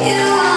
You.